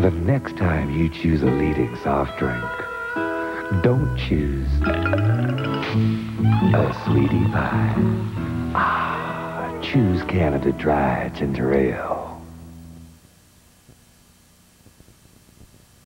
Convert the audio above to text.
The next time you choose a leading soft drink, don't choose a sweetie pie. Ah, choose Canada Dry Ginger Ale.